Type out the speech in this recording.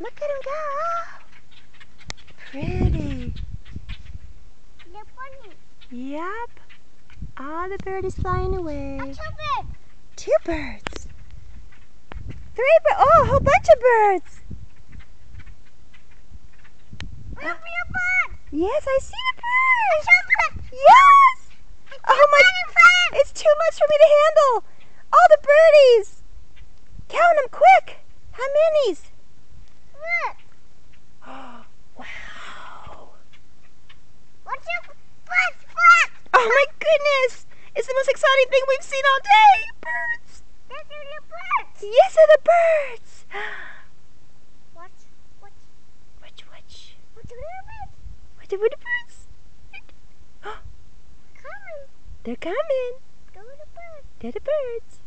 Look at him go. Pretty. They're funny. Yep. Ah, the bird is flying away. A two Two birds. Three birds. Oh, a whole bunch of birds. Bird? Yes, I see the A birds. chocolate. Yes. Oh my. It's too much for me to handle. All the birdies. Count them quick. How many's? Look. wow. What's your bird flat? Oh my goodness. It's the most exciting thing we've seen all day. Birds. Those are the birds. Yes, are the birds. What? What? Which, which? What's the birds? What the, what the birds? Coming. They're coming. Go to the birds. They're the birds.